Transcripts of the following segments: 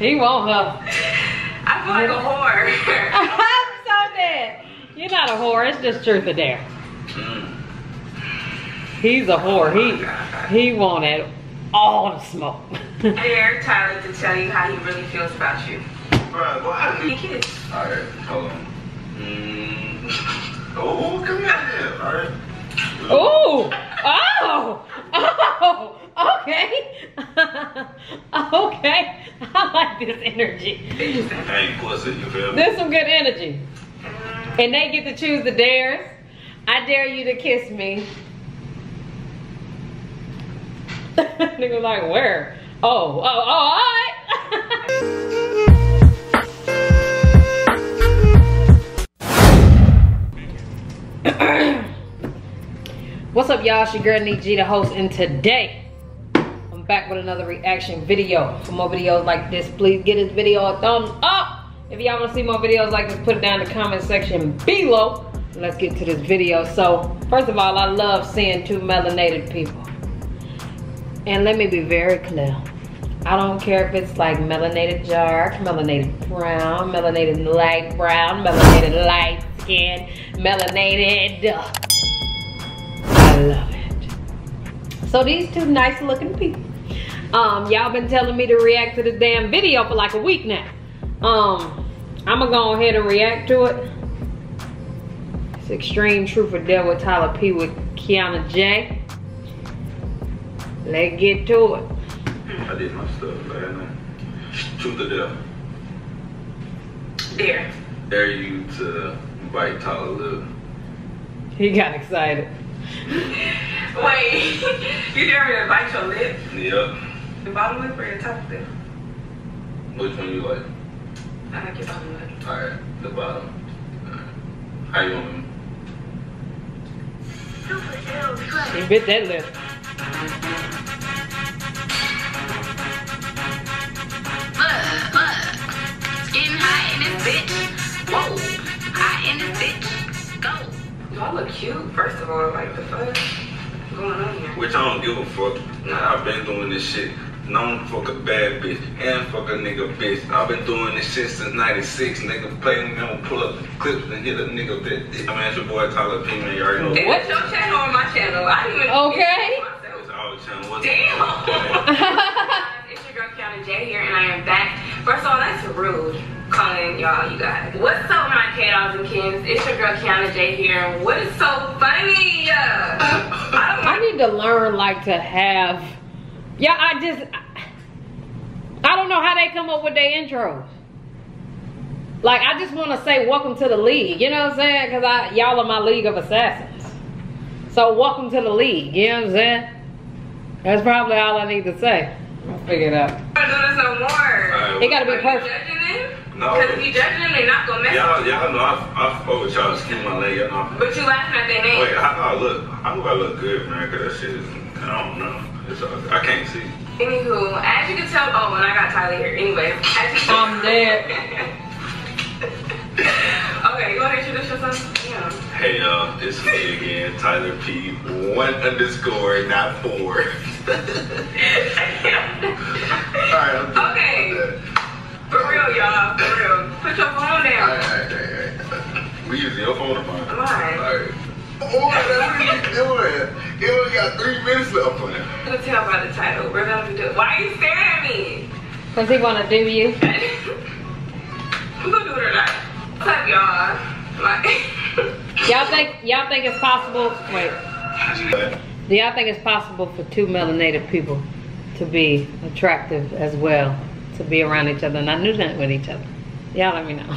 He want her. I feel like a whore. I'm so dead. You're not a whore. It's just truth or dare. He's a whore. He he wanted all the smoke. Dare Tyler to tell you how he really feels about you. Bro, why? He kiss. Alright, hold on. Mm. Oh, come here. Alright. Ooh! Oh! Oh! Okay. okay. I like this energy. I pussy, you feel me? There's some good energy. And they get to choose the dares. I dare you to kiss me. Nigga like where? Oh, oh, oh, alright. What's up, y'all? It's your girl, G, the host, and today Back with another reaction video. For more videos like this, please give this video a thumbs up. If y'all want to see more videos like this, put it down in the comment section below. Let's get to this video. So, first of all, I love seeing two melanated people. And let me be very clear. I don't care if it's like melanated dark, melanated brown, melanated light brown, melanated light skin, melanated. Uh, I love it. So these two nice looking people. Um, y'all been telling me to react to the damn video for like a week now. Um, I'm gonna go ahead and react to it. It's Extreme Truth or Dare with Tyler P with Kiana J. Let's get to it. I did my stuff last night. Truth or dare? Dare. Dare you to bite Tyler lip. He got excited. Wait, you dare me to bite your lip? Yep. The bottom lip or your top lip? Which one you like? I like your bottom lip. Alright, the bottom. Alright. How you want me? He bit that lip. Look, look. Getting hot in this bitch. Whoa. Hot in this bitch. Go. Y'all look cute, first of all. Like, the fuck? What's going on here? Which I don't give a fuck. Nah, I've been doing this shit. Known to fuck a bad bitch and fuck a nigga bitch. I've been doing this shit since 96. Nigga play me, I'm gonna pull up clips and hit a nigga bit. I mean, it's your boy Tyler P, man. You already know. Is this your channel or my channel? I didn't even Okay. It's our channel. What's Damn. it's your girl Kiana J here, and I am back. First of all, that's rude calling y'all you guys. What's up, my K-Dolls and Kins? It's your girl Kiana J here. What is so funny? I don't I need to learn like to have. Yeah, I just. I don't know how they come up with their intros. Like I just want to say welcome to the league. You know what I'm saying? Cause I y'all are my league of assassins. So welcome to the league. You know what I'm saying? That's probably all I need to say. I'll figure it out. want to do this no more. Alright, It gotta be perfect. judging them? No. Because if you judging them, they're not gonna mess Y'all, with you. y'all know I, I fuck with y'all. Excuse my leg. Y'all know. But you laughing at their name. Wait, how do I look? I hope I look good, man. Cause that shit is. I don't know. It's, uh, I can't see. Anywho, as you can tell, oh, and I got Tyler here. Anyway, as you can I'm dead. okay, you want to introduce yourself. Yeah. Hey y'all, it's me again, Tyler P. One underscore, not four. Alright, I'm. Okay. I'm. For real, y'all. For real. Put your phone down. Alright, alright, alright, alright. We using your phone or mine? Mine. Alright. Oh, that's what you doing. You only got three minutes left on it. Can tell by the title. We're gonna be doing. Why are you staring at me? Cause he wanna do you. I'm gonna do it or not. What's up, y'all? Like, Y'all think y'all think it's possible? Wait. Do y'all think it's possible for two melanated people to be attractive as well, to be around each other, and not do nothing with each other? Y'all let me know.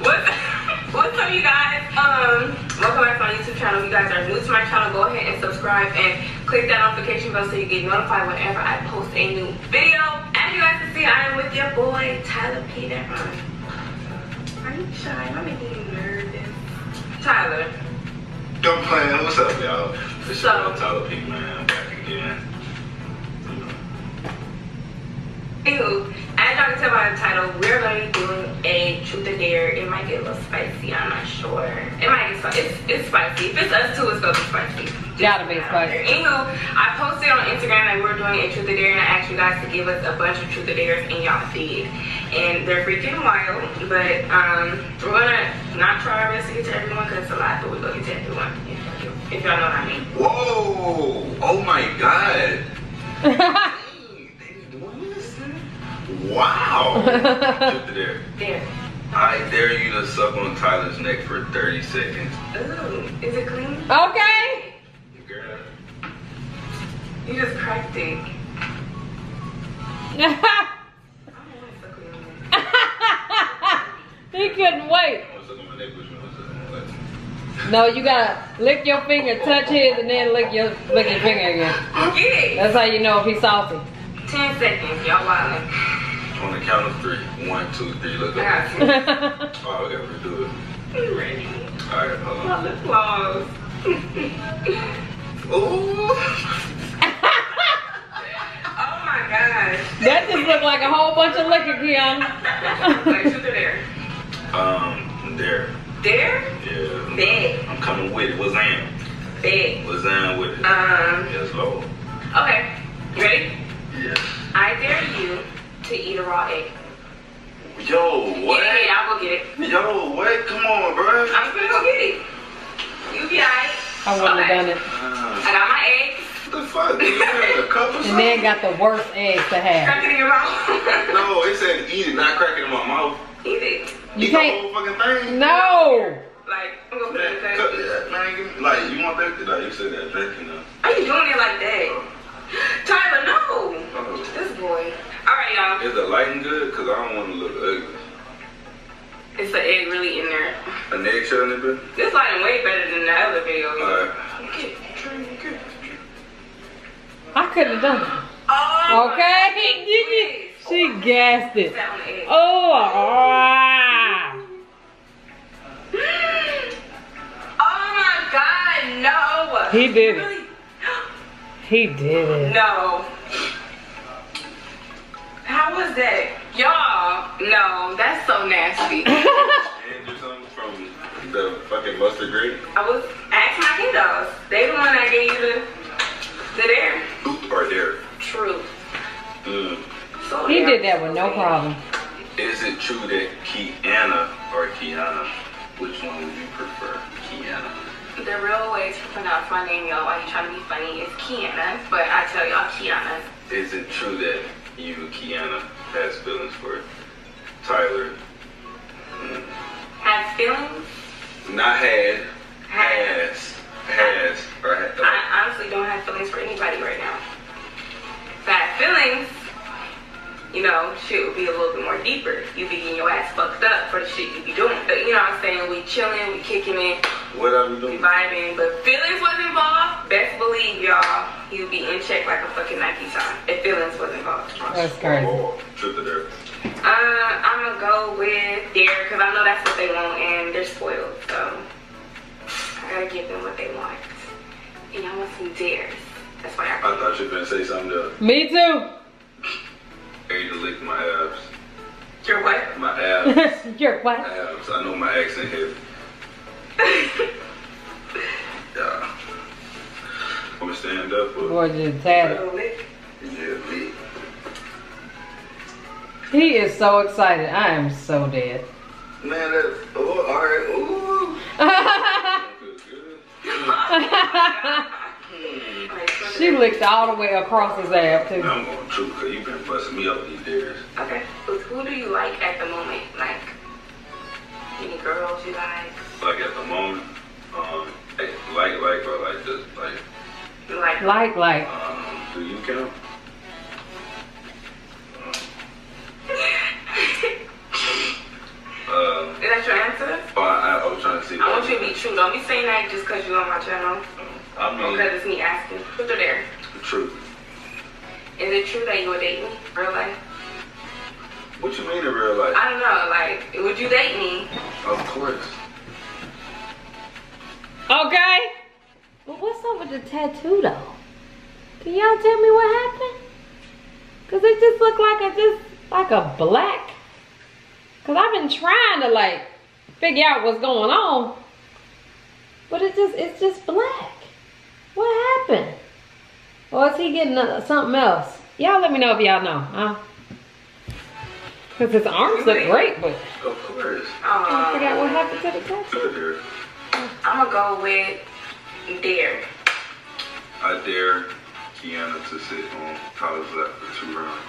what's what's up, you guys? Um, welcome back to my YouTube channel. If you guys are new to my channel, go ahead and subscribe and click that notification bell so you get notified whenever I post a new video. As you guys can see, I am with your boy Tyler Peter. Are you shy? I'm making you nervous. Tyler. Don't play. What's up, y'all? Your So- boy Tyler P, man. I'm back again. Anywho, as y'all can tell by the title, we're going to be doing a truth or dare. It might get a little spicy, I'm not sure. It might get spicy. It's, it's spicy. If it's us two, it's going to be spicy. Gotta be spicy. Anywho, I posted on Instagram that we're doing a truth or dare, and I asked you guys to give us a bunch of truth or dares, and y'all did. And they're freaking wild, but um, we're gonna not try our best to get to everyone because it's a lot, but we're gonna get to everyone. If, if y'all know what I mean. Whoa! Oh my god! Dang, they be doing this? Wow! Truth or dare. There. I dare you to suck on Tyler's neck for 30 seconds. Ooh, is it clean? okay. Girl. You just cracked it. I don't want to suck on your neck. he couldn't wait. I'm gonna suck on my neck, which one was it? I'm No, you gotta lick your finger, touch his, and then lick your lick your finger again. Get it. That's how you know if he's salty. 10 seconds, y'all wildin'. like, on the count of three. One, two, three, look I up. got you. Oh, okay, we're do it. You ready? Alright, hold My on. lip gloss. Ooh! Oh my gosh. that just looked like a whole bunch of liquor, Keon. like, truth or dare? Um, there. Dare? Yeah. Bet. I'm coming with it. What's in? Bet. What's in with it? Um, Yes, Lord. okay. You ready? Yeah. I dare you to eat a raw egg. Yo, what? Yeah, yeah, I'll go get it. Yo, what? Come on, bro. I'm gonna go get it. You be alright. I wouldn't have done it. Uh, I got my eggs. what the fuck? You had a cup or And then got the worst eggs to have. Crack it in your mouth. No, it said eat it, not crack it in my mouth. Eat it. You eat can't- the whole fucking thing. No. Like, I'm gonna put it in Man, the cut thing. it, man, give me- like you want that? Like you said that back, you know. Why you doing it like that? Tyler, no. Oh. This boy. Alright, y'all. Is the lighting good? Cause I don't want to look ugly. It's the egg really in there. An eggshell in it, bro? This lighting way better than the other video. Alright. I couldn't have done it. Oh, Okay. Please. she gassed it. That on the egg. Oh. ah. Oh my god, no. He did it. Really? He did it. No. How was that? Y'all, no, that's so nasty. And do something from the fucking mustard grape. I was ask my kiddos. They the one that gave you the the dare. Oop, or there. True. Mm. So He yeah. did that with no problem. Is it true that Kiana or Kiana, which one would you prefer? Kiana. The real way to pronounce my name, y'all, while you trying to be funny, is Kiana, but I tell y'all Kiana. Is it true that you, Kiana, has feelings for Tyler? Mm. Has feelings? Not had, Has. has, has, or had. I honestly don't have feelings for anybody right now. If I had feelings, you know, shit would be a little bit more deeper. You'd be getting your ass fucked up for the shit you'd be doing. But you know what I'm saying? We chilling, we kicking it, What are we we doing? vibing. But feelings was involved, best believe y'all, you be in check like a fucking Nike sign. If feelings was involved. That's crazy. Truth or dare? Uh, I'm gonna go with Dare because I know that's what they want and they're spoiled. So I gotta give them what they want. And I want some dares. That's why I I thought you were gonna say something else. Me too. Ready to lick my abs. You're what? My abs. You're what? abs. I know my accent heavy. stand up for Boy, just had it. Lick. Yeah. He is so excited. I am so dead. Man, that's oh, all right. Ooh. Feels good. she licked all the way across his ab too. I'm going true because you've been busting me up these days. Okay. So who do you like at the moment? Like any girls you like? Like at the moment, um, like like like or like just like You like Like, like. um, do you count? Uh, Is that your answer? oh, I, I was trying to see. I want you to be true. Don't be saying that just because you're on my channel. I mean, because it's me asking. Truth or dare? the truth. Is it true that you would date me? Real life? What you mean in real life? I don't know. Like, would you date me? Of course. Okay. But what's up with the tattoo though? Can y'all tell me what happened? Cause it just looked like a just like a black. Cause I've been trying to like figure out what's going on. But it just it's just black. What What happened? Or is he getting uh, something else? Y'all let me know if y'all know, huh? Because his arms look great, but Of course. I forgot what happened to the tattoo. Look at there. I'm gonna go with Dare. I dare Kiana to sit on Tyler's lap for two rounds.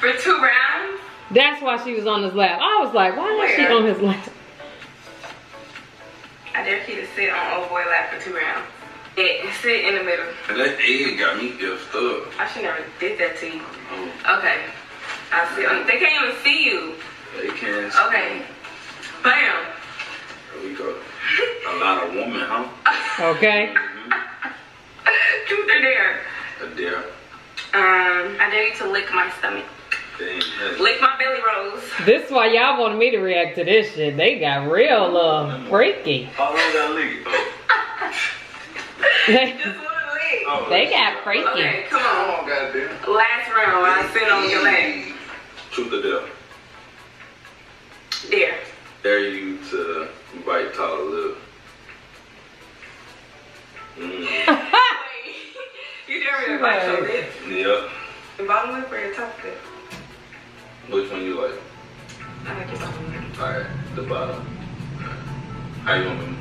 For two rounds, That's why she was on his lap. I was like, why is she on his lap? I dare you to sit on old boy lap for two rounds. Yeah, sit in the middle. That egg got me effed up. I should never did that to you. Oh, Okay. I see. um, They can't even see you. they can't. Okay. Bam. There we go. A lot of woman, huh? Okay. Mm-hmm. Truth or dare? A dare. Um, I dare you to lick my stomach. Dang, Lick my belly rolls. This is why y'all wanted me to react to this shit. They got real uh freaky. How long that lick? Oh, They, Just want to lick. oh, they got freaky. Okay, come Come on. on, goddamn. Last round, I sit on your lap. Truth or dare? Dare. Dare you to bite Tyler lip. You dare me to bite your? Yep. The bottom lip or your top lip? Which one you like? I like your bottom lip. Alright, the bottom. How you want me?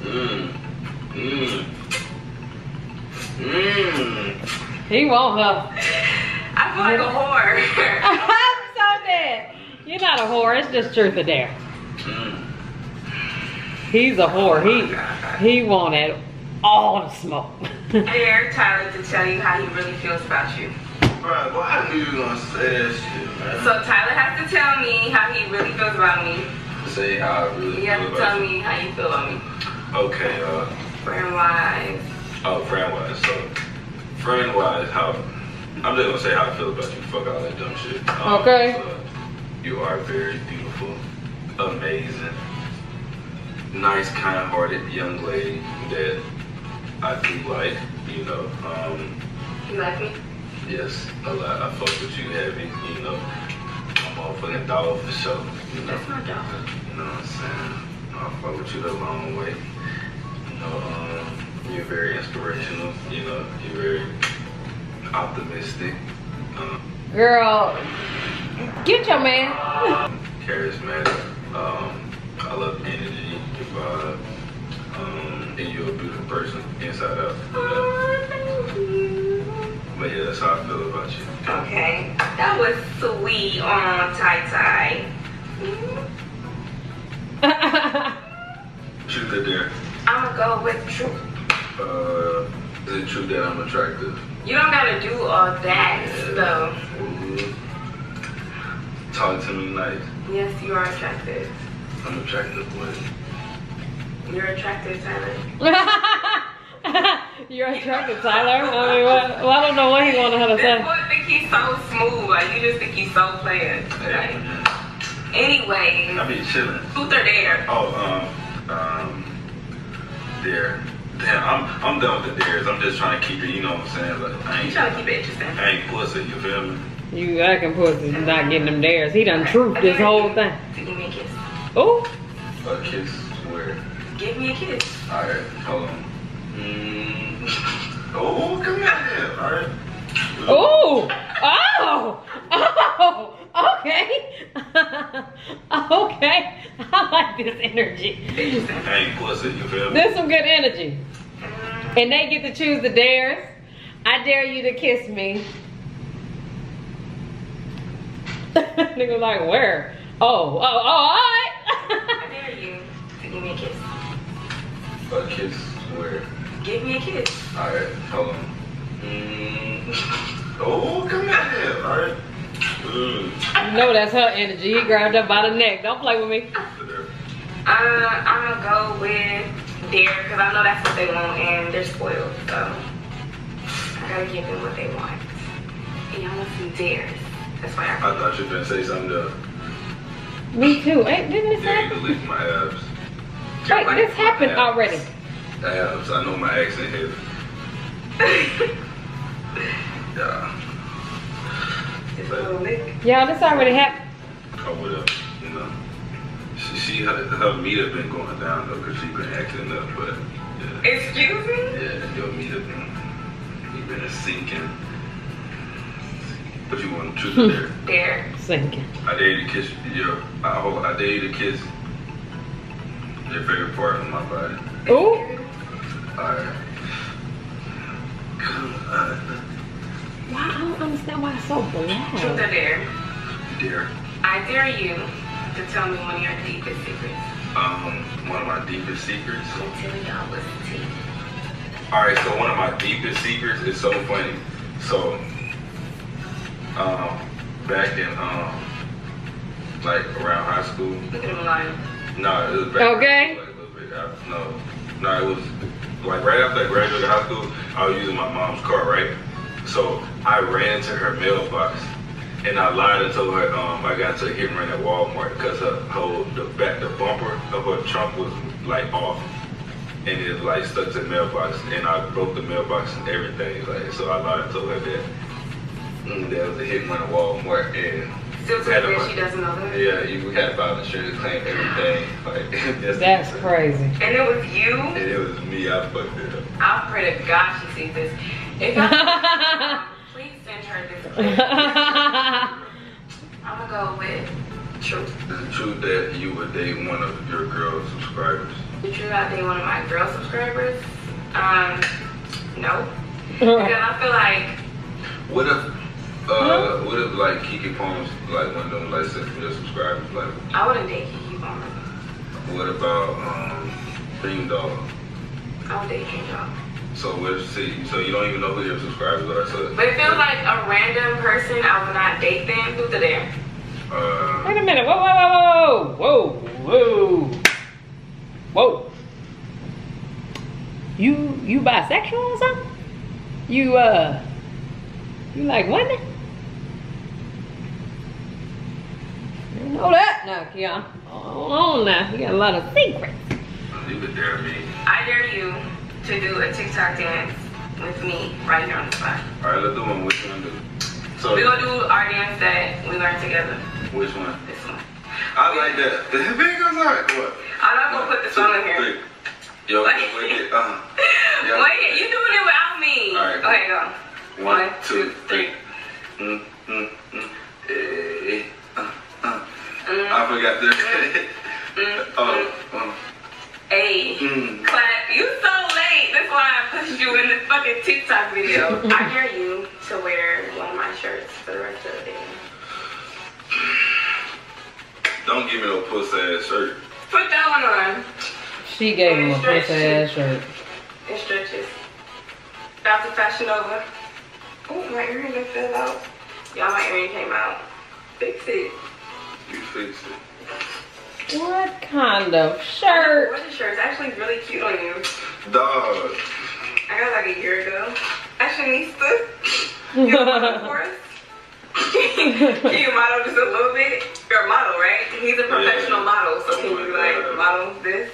Mmm. Mmm. Mmm. he want her. I feel like a whore. I'm so dead. You're not a whore. It's just truth or dare. Mmm. He's a whore. He oh he wanted all the smoke. dare Tyler to tell you how he really feels about you. Bro, why knew you gonna say that shit, man? So Tyler has to tell me how he really feels about me. say how I really You have feel to about tell you. me how you feel about me. Okay, uh, Friend wise. oh, friend wise. So, friend wise, how I'm just gonna say how I feel about you. Fuck all that dumb shit. Um, Okay. so, you are very beautiful, amazing, nice, kind-hearted young lady that I do like. You know, um, You like me? yes, a lot. I fuck with you heavy. You know, I'm a motherfucking dog for sure. You know. That's my dog. You know what I'm saying? I'll fuck with you the long way. You know, um, you're very inspirational. You know, you're very optimistic, um, Girl, get your man. charismatic. Um, I love the energy, your vibe, um, and you're a beautiful person inside out. You know? Oh, thank you. But yeah, that's how I feel about you. Okay. That was sweet on Ty Ty. Truth or dare? I'm gonna go with truth. Uh, is it true that I'm attractive? You don't gotta do all that though. Ooh. Talk to me nice. Yes, you are attractive. I'm attractive, but You're attractive, Tyler. You're attractive, Tyler. I mean, what, well, I don't know what he wanted her to This say. boy think he's so smooth. Like you just think he's so playing. Like, anyway, I be chilling. truth or dare? Oh, um, um, dare. Damn, I'm I'm done with the dares. I'm just trying to keep it. You know what I'm saying? Like I You ain't trying to keep it interesting? I ain't pussy. You feel me? You acting pussy, not getting them dares. He done truth this whole thing. So give me a kiss. Oh, A kiss where? Give me a kiss. All right, hold on. Mm. Oh, come here. then. All right. oh, oh, oh, okay. okay. I like this energy. Interesting. I ain't pussy. You feel me? There's some good energy. And they get to choose the dares. I dare you to kiss me. Nigga like, where? Oh, oh, oh, all I right. dare you to give me a kiss. A kiss where? Give me a kiss. All right, hold on. Mm. Oh, come here. then. All right. Mm. you know that's her energy. He grabbed her by the neck. Don't play with me. Uh, I'm gonna go with dare because I know that's what they want and they're spoiled. So I gotta give them what they want. And y'all want some dares. That's why I I. thought you were gonna say something else. Me too. Ain't, didn't this Dare you to happen? lick my abs. Wait, this happened already. Abs. I know my accent heavy. Yeah. Just a. Y'all, this already happened. Or whatever, you know. She, she her, her meter been going down though, cause she been acting up, but Yeah. Excuse me? Yeah, you'll meet up you've been sinking. But you want truth or dare? Dare. Sinking. I dare you to kiss your. I hope I dare you to kiss your favorite part of my body. Ooh. Alright. Why? I don't understand why it's so Truth or dare? dare. I dare you to tell me one of your deepest secrets. Um, one of my deepest secrets. Until y'all listen to you. Alright, so one of my deepest secrets is so funny. So, um, back in um, like around high school. Look at him lying. No, it was back. Okay. Like a little bit after, no, no, it was like right after I graduated high school. I was using my mom's car, right? So I ran to her mailbox, and I lied and told her um, I got to a hit and run at Walmart because her whole the back the bumper of her trunk was like off, and it like stuck to the mailbox, and I broke the mailbox and everything. Like so, I lied and told her that mm, that was a hit and run at Walmart, and Still to Had this day, she doesn't know that. yeah, you had to file insurance claim everything. Like that's, That's crazy. And it was you? And it was me. I fucked it up. I pray to God she sees this. If y'all please send her this clip. I'm gonna go with truth. Is it true that you would date one of your girl subscribers? The truth I date one of my girl subscribers. Um, no. Because I feel like What if, uh, what if like Kiki Palms, like one of them like six million subscribers? Like, I wouldn't date Kiki Palmer. what about um, Dream Dog? I would date Dream Dog. So what if see? So you don't even know who your subscribers are. So, But it feels like a random person, I would not date them. Who's the there? uh, Wait a minute. Whoa, whoa, whoa, whoa, whoa, whoa, whoa. You you bisexual or something? You uh, you like women? You know that now, Keon. Hold on now. You got a lot of secrets. you would dare me. I dare you to do a TikTok dance with me right here on the spot. All right, let's do one. Which one do? So We're gonna do our dance that we learned together. which one? This one. I like that. The big goes on. What? I'm not gonna put the song in here. Three. Yo, Wait. wait, wait, uh, yeah. Wait, you doing it without me. All right. Okay, go. One, two, three. Mm, mm, mm. Eh, uh, uh. Mm, I forgot this. mm, oh, oh. Hey, Mm. clap. You so late. That's why I pushed you in this fucking TikTok video. I dare you to wear one of my shirts for the rest of the day. Don't give me no puss ass shirt. Put that one on. She gave him a pussy ass shirt. It stretches. After Fashion Nova. Oh, my earring done fell out. Y'all, my earring came out. Fix it. You fix it. What kind of shirt? wore the shirt's actually really cute on you. Dog. I got it like a year ago. Fashionista. You a model for us? can you model just a little bit? You're a model, right? He's a professional Yeah. model, so can Oh you like model this?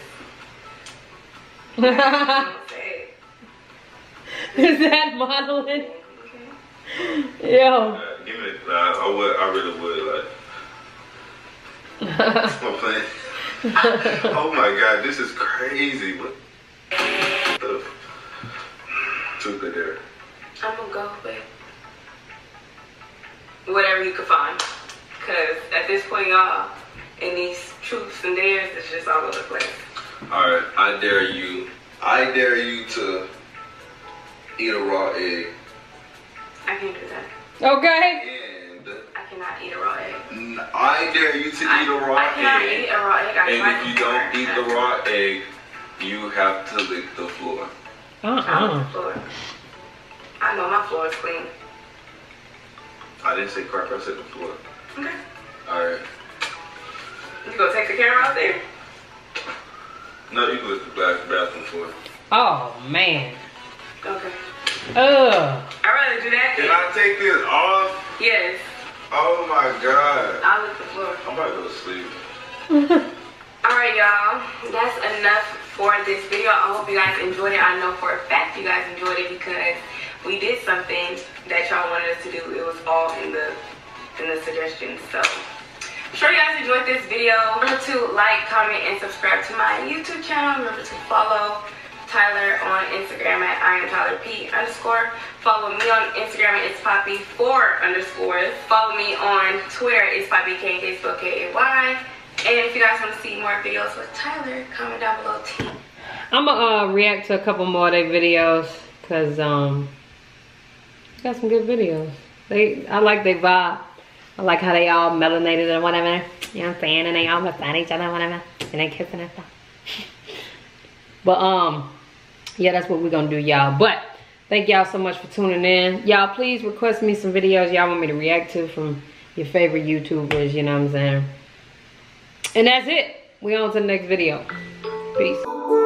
Is that modeling? it. Okay. Yo. Uh, give me the. I, I would. I really would. Like, I'm playing. Oh my god, this is crazy. What the? Truth or dare? I'm gonna go with whatever you can find. Cause at this point, y'all, in these truths and dares, it's just all over the place. All right, I dare you. I dare you to eat a raw egg I can't do that. okay. and I cannot eat a raw egg. n- I dare you to I, eat a raw I cannot egg. eat a raw egg. I And if you don't eat the raw egg, you have to lick the floor. Uh-uh. I'm on Uh-uh. the floor. I know my floor is clean. I didn't say carpet, I said the floor. Okay. Alright. You gonna take the camera out there? No, you can lick the bath- bathroom floor. Oh man. Okay. Ugh. I'd rather do that. Can than- I take this off? Yes. Oh my god. I'll lick the floor. I'm about to go to sleep. Alright, y'all. That's enough for this video. I hope you guys enjoyed it. I know for a fact you guys enjoyed it because we did something that y'all wanted us to do. It was all in the in the suggestions. So I'm sure you guys enjoyed this video. Remember to like, comment, and subscribe to my YouTube channel. Remember to follow Tyler on Instagram at I am Tyler P underscore. Follow me on Instagram at it's Poppy four underscores. Follow me on Twitter it's Poppy K and Facebook K A Y. And if you guys want to see more videos with Tyler, comment down below T. I'm gonna uh, react to a couple more of their videos because um, got some good videos. They, I like their vibe. I like how they all melanated and whatever. You know what I'm saying? And they all beside each other, and whatever. And they kissing and stuff. but um, yeah, that's what we're gonna do, y'all. But thank y'all so much for tuning in. Y'all, please request me some videos y'all want me to react to from your favorite YouTubers. You know what I'm saying? And that's it. We on to the next video. Peace.